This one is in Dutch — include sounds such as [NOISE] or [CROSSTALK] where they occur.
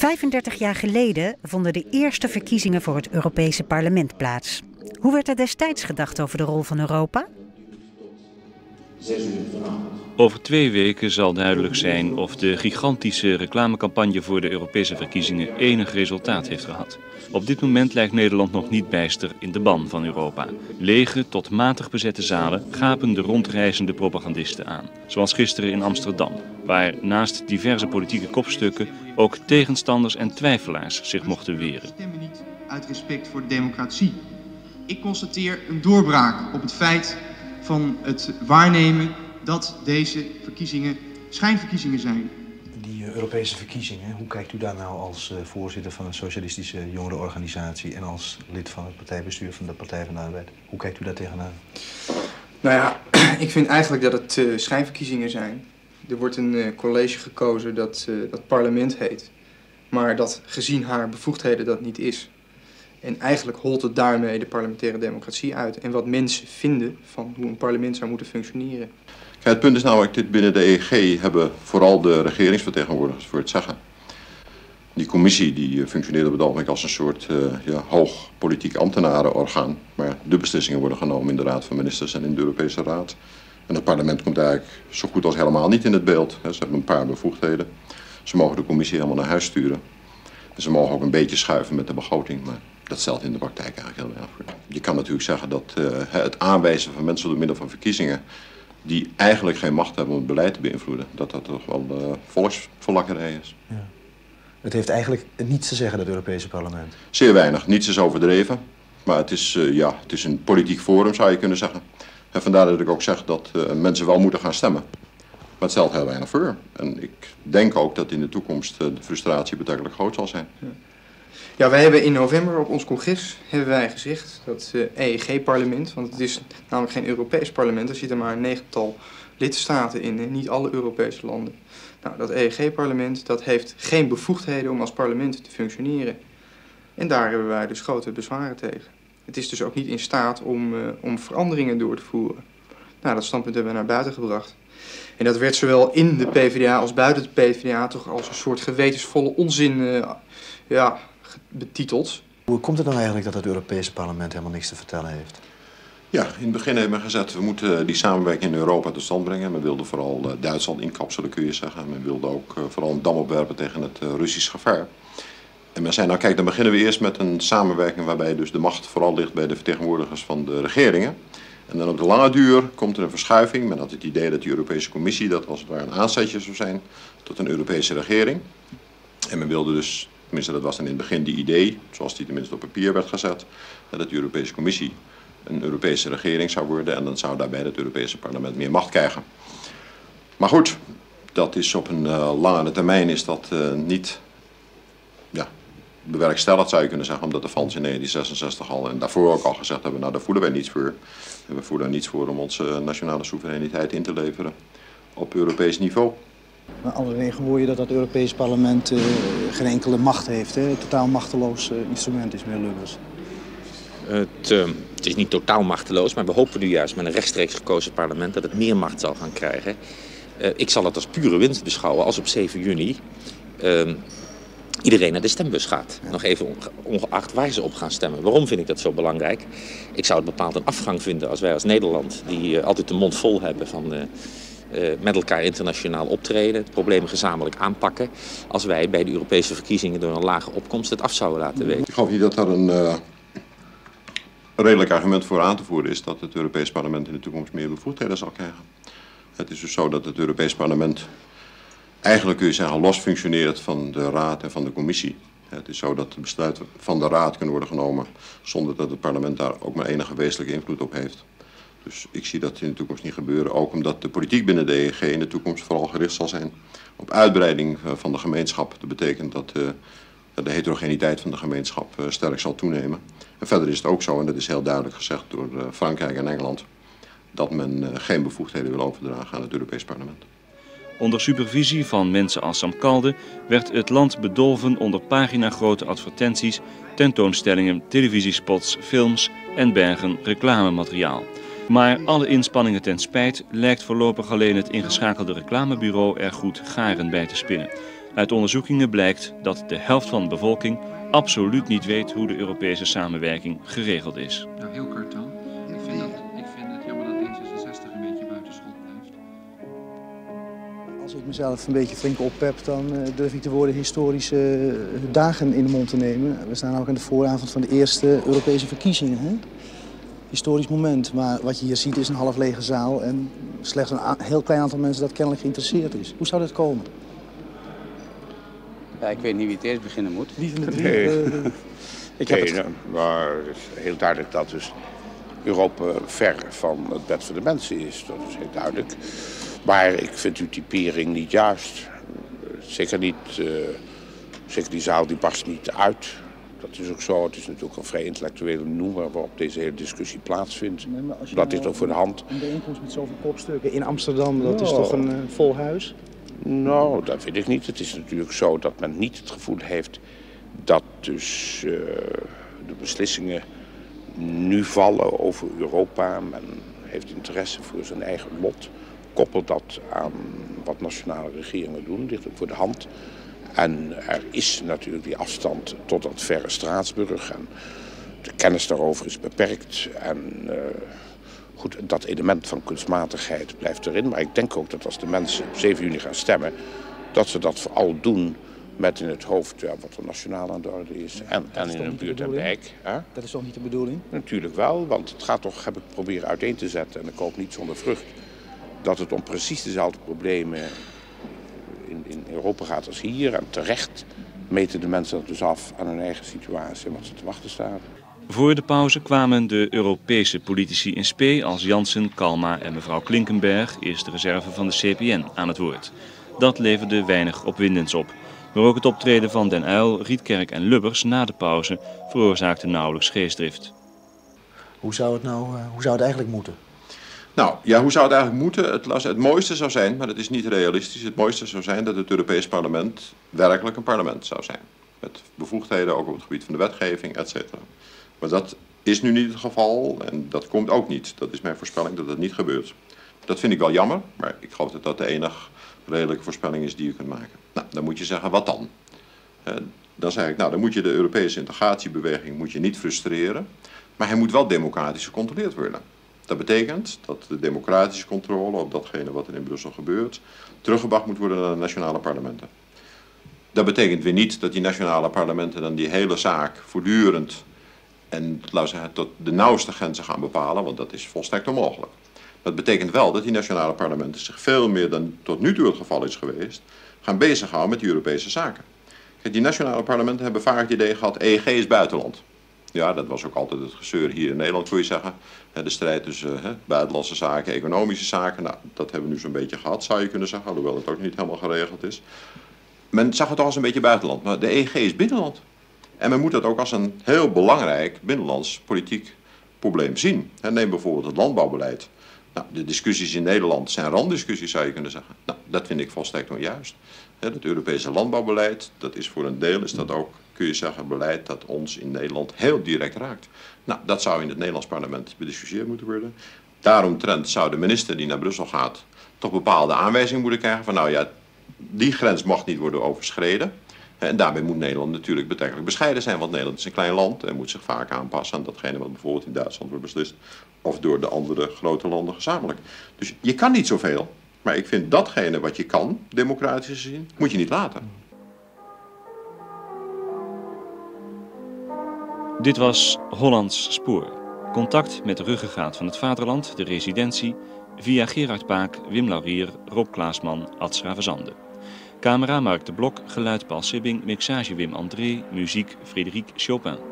35 jaar geleden vonden de eerste verkiezingen voor het Europese parlement plaats. Hoe werd er destijds gedacht over de rol van Europa? Over twee weken zal duidelijk zijn of de gigantische reclamecampagne voor de Europese verkiezingen enig resultaat heeft gehad. Op dit moment lijkt Nederland nog niet bijster in de ban van Europa. Lege tot matig bezette zalen gapen de rondreizende propagandisten aan. Zoals gisteren in Amsterdam, waar naast diverse politieke kopstukken ook tegenstanders en twijfelaars zich mochten weren. stemmen niet uit respect voor de democratie. Ik constateer een doorbraak op het feit van het waarnemen dat deze verkiezingen schijnverkiezingen zijn. Die eh, Europese verkiezingen, hoe kijkt u daar nou als eh, voorzitter van een socialistische jongerenorganisatie en als lid van het partijbestuur van de Partij van de Arbeid? Hoe kijkt u daar tegenaan? Nou ja, [CLEARS THROAT] ik vind eigenlijk dat het eh, schijnverkiezingen zijn. Er wordt een eh, college gekozen dat, eh, dat parlement heet, maar dat gezien haar bevoegdheden dat niet is. En eigenlijk holt het daarmee de parlementaire democratie uit en wat mensen vinden van hoe een parlement zou moeten functioneren. Kijk, het punt is namelijk dit binnen de EEG hebben vooral de regeringsvertegenwoordigers voor het zeggen. Die commissie die eh, functioneert op het als een soort eh, ja, hoog politiek ambtenarenorgaan. Maar de beslissingen worden genomen in de Raad van Ministers en in de Europese Raad. En het parlement komt eigenlijk zo goed als helemaal niet in het beeld. Ze hebben een paar bevoegdheden. Ze mogen de commissie helemaal naar huis sturen. En ze mogen ook een beetje schuiven met de begroting. Maar dat stelt in de praktijk eigenlijk heel weinig voor. Je kan natuurlijk zeggen dat eh, het aanwijzen van mensen door middel van verkiezingen die eigenlijk geen macht hebben om het beleid te beïnvloeden, dat dat toch wel uh, volksverlakkerij is. Het heeft eigenlijk niets te zeggen, dat Europese parlement. Zeer weinig, niets is overdreven, maar het is, uh, ja, het is een politiek forum zou je kunnen zeggen. En vandaar dat ik ook zeg dat uh, mensen wel moeten gaan stemmen. Maar het stelt heel weinig voor. En ik denk ook dat in de toekomst de frustratie betrekkelijk groot zal zijn. Ja. Ja, wij hebben in november op ons congres hebben wij gezegd dat uh, EEG-parlement, want het is namelijk geen Europees parlement, er zitten maar een negental lidstaten in, en niet alle Europese landen. Nou, dat EEG-parlement dat heeft geen bevoegdheden om als parlement te functioneren. En daar hebben wij dus grote bezwaren tegen. Het is dus ook niet in staat om, uh, om veranderingen door te voeren. Nou, dat standpunt hebben we naar buiten gebracht. En dat werd zowel in de PvdA als buiten de PvdA toch als een soort gewetensvolle onzin uh, ja, betiteld. Hoe komt het dan eigenlijk dat het Europese parlement helemaal niks te vertellen heeft? Ja, in het begin hebben we gezegd, we moeten die samenwerking in Europa tot stand brengen. Men wilde vooral uh, Duitsland inkapselen, kun je zeggen. Men wilde ook uh, vooral een dam opwerpen tegen het Russisch gevaar. En men zei, nou kijk, dan beginnen we eerst met een samenwerking waarbij dus de macht vooral ligt bij de vertegenwoordigers van de regeringen. En dan op de lange duur komt er een verschuiving. Men had het idee dat die Europese Commissie, dat als het ware een aanzetje zou zijn tot een Europese regering. En men wilde dus, tenminste dat was dan in het begin die idee, zoals die tenminste op papier werd gezet, dat de Europese Commissie een Europese regering zou worden en dan zou daarbij het Europese parlement meer macht krijgen. Maar goed, dat is op een uh, langere termijn is dat uh, niet ja, bewerkstelligd zou je kunnen zeggen, omdat de Fransen in 1966 al en daarvoor ook al gezegd hebben, nou daar voelen wij niets voor. We voelen niets voor om onze nationale soevereiniteit in te leveren op Europees niveau. Maar alleen hoor je dat het Europees parlement uh, geen enkele macht heeft. Hè? Een totaal machteloos uh, instrument is, meneer Lubbers. Het, uh, het, is niet totaal machteloos, maar we hopen nu juist met een rechtstreeks gekozen parlement dat het meer macht zal gaan krijgen. Ik zal het als pure winst beschouwen als op 7 juni iedereen naar de stembus gaat. Nog even ongeacht waar ze op gaan stemmen. Waarom vind ik dat zo belangrijk? Ik zou het bepaald een afgang vinden als wij als Nederland, die altijd de mond vol hebben van met elkaar internationaal optreden, het probleem gezamenlijk aanpakken, als wij bij de Europese verkiezingen door een lage opkomst het af zouden laten weten. Ik geloof niet dat een, uh, een redelijk argument voor aan te voeren is dat het Europees Parlement in de toekomst meer bevoegdheden zal krijgen. Het is dus zo dat het Europees Parlement eigenlijk kun je zeggen los functioneert van de Raad en van de Commissie. Het is zo dat de besluiten van de Raad kunnen worden genomen zonder dat het parlement daar ook maar enige wezenlijke invloed op heeft. Dus ik zie dat in de toekomst niet gebeuren. Ook omdat de politiek binnen de EEG in de toekomst vooral gericht zal zijn op uitbreiding van de gemeenschap. Dat betekent dat uh, de heterogeniteit van de gemeenschap uh, sterk zal toenemen. En verder is het ook zo, en dat is heel duidelijk gezegd door Frankrijk en Engeland, dat men geen bevoegdheden wil overdragen aan het Europees Parlement. Onder supervisie van mensen als Sam Kalde werd het land bedolven onder paginagrote advertenties, tentoonstellingen, televisiespots, films en bergen reclamemateriaal. Maar alle inspanningen ten spijt lijkt voorlopig alleen het ingeschakelde reclamebureau er goed garen bij te spinnen. Uit onderzoekingen blijkt dat de helft van de bevolking absoluut niet weet hoe de Europese samenwerking geregeld is. Nou, heel kort dan. Ik vind, dat, ik vind het jammer dat D66 een beetje buitenschot blijft. Als ik mezelf een beetje flink oppep, dan eh, durf ik de woorden historische eh, dagen in de mond te nemen. We staan ook aan de vooravond van de eerste Europese verkiezingen. Hè? Historisch moment, maar wat je hier ziet is een half lege zaal en slechts een heel klein aantal mensen dat kennelijk geïnteresseerd is. Hoe zou dat komen? Ja, ik weet niet wie het eerst beginnen moet. Wie van de drie? Nee. eh, ik heb Nee, het... nou, maar het is heel duidelijk dat dus Europa ver van het bed van de mensen is. Dat is heel duidelijk. Maar ik vind uw typering niet juist. Zeker niet, eh, zeker die zaal die barst niet uit. Dat is ook zo. Het is natuurlijk een vrij intellectuele noemer waarop deze hele discussie plaatsvindt. Nee, Dat nou ligt ook voor de hand. Een bijeenkomst met zoveel kopstukken in Amsterdam, dat is Ja. toch een eh, vol huis? Nou, dat weet ik niet. Het is natuurlijk zo dat men niet het gevoel heeft dat dus eh, de beslissingen nu vallen over Europa. Men heeft interesse voor zijn eigen lot. Koppelt dat aan wat nationale regeringen doen, ligt ook voor de hand. En er is natuurlijk die afstand tot dat verre Straatsburg. En de kennis daarover is beperkt. En eh, goed, dat element van kunstmatigheid blijft erin. Maar ik denk ook dat als de mensen op 7 juni gaan stemmen, dat ze dat vooral doen met in het hoofd ja, wat er nationaal aan de orde is. En, en is in een buurt en wijk. Hè? Dat is toch niet de bedoeling? Natuurlijk wel, want het gaat toch, heb ik proberen uiteen te zetten, en ik hoop niet zonder vrucht, dat het om precies dezelfde problemen in, Europa gaat als hier. En terecht meten de mensen dat dus af aan hun eigen situatie en wat ze te wachten staan. Voor de pauze kwamen de Europese politici in spe als Jansen, Kalma en mevrouw Klinkenberg, eerste reserve van de CPN, aan het woord. Dat leverde weinig opwindends op. Maar ook het optreden van Den Uyl, Rietkerk en Lubbers na de pauze veroorzaakte nauwelijks geestdrift. Hoe zou het nou eh, hoe zou het eigenlijk moeten? Nou, ja, hoe zou het eigenlijk moeten? Het, het mooiste zou zijn, maar dat is niet realistisch. Het mooiste zou zijn dat het Europees Parlement werkelijk een parlement zou zijn. Met bevoegdheden ook op het gebied van de wetgeving, et cetera. Maar dat is nu niet het geval en dat komt ook niet. Dat is mijn voorspelling dat dat niet gebeurt. Dat vind ik wel jammer, maar ik geloof dat dat de enige redelijke voorspelling is die je kunt maken. Nou, dan moet je zeggen, wat dan? Dan zeg ik, nou, dan moet je de Europese integratiebeweging moet je niet frustreren, maar hij moet wel democratisch gecontroleerd worden. Dat betekent dat de democratische controle op datgene wat er in Brussel gebeurt teruggebracht moet worden naar de nationale parlementen. Dat betekent weer niet dat die nationale parlementen dan die hele zaak voortdurend en laten zeggen, tot de nauwste grenzen gaan bepalen, want dat is volstrekt onmogelijk. Dat betekent wel dat die nationale parlementen zich veel meer dan tot nu toe het geval is geweest, gaan bezighouden met die Europese zaken. Kijk, die nationale parlementen hebben vaak het idee gehad, EEG is buitenland. Ja, dat was ook altijd het gezeur hier in Nederland, kun je zeggen. De strijd tussen hè, buitenlandse zaken, economische zaken. Nou, dat hebben we nu zo'n beetje gehad, zou je kunnen zeggen. Alhoewel het ook niet helemaal geregeld is. Men zag het al als een beetje buitenland. Maar de EG is binnenland. En men moet dat ook als een heel belangrijk binnenlands politiek probleem zien. Neem bijvoorbeeld het landbouwbeleid. Nou, de discussies in Nederland zijn randdiscussies, zou je kunnen zeggen. Nou, dat vind ik volstrekt onjuist. Het Europese landbouwbeleid, dat is voor een deel, is dat ook, kun je zeggen, beleid dat ons in Nederland heel direct raakt. Nou, dat zou in het Nederlands parlement bediscussieerd moeten worden. Daaromtrent zou de minister die naar Brussel gaat toch bepaalde aanwijzingen moeten krijgen van, nou ja, die grens mag niet worden overschreden. En daarbij moet Nederland natuurlijk betrekkelijk bescheiden zijn, want Nederland is een klein land en moet zich vaak aanpassen aan datgene wat bijvoorbeeld in Duitsland wordt beslist of door de andere grote landen gezamenlijk. Dus je kan niet zoveel, maar ik vind datgene wat je kan, democratisch gezien, moet je niet laten. Dit was Hollands Spoor. Contact met de ruggengraat van het vaderland, de residentie, via Gerard Paak, Wim Laurier, Rob Klaasman, Ad Schravenzande. Camera Mark de Blok, geluid Paul Sibbing, mixage Wim André, muziek Frederik Chopin.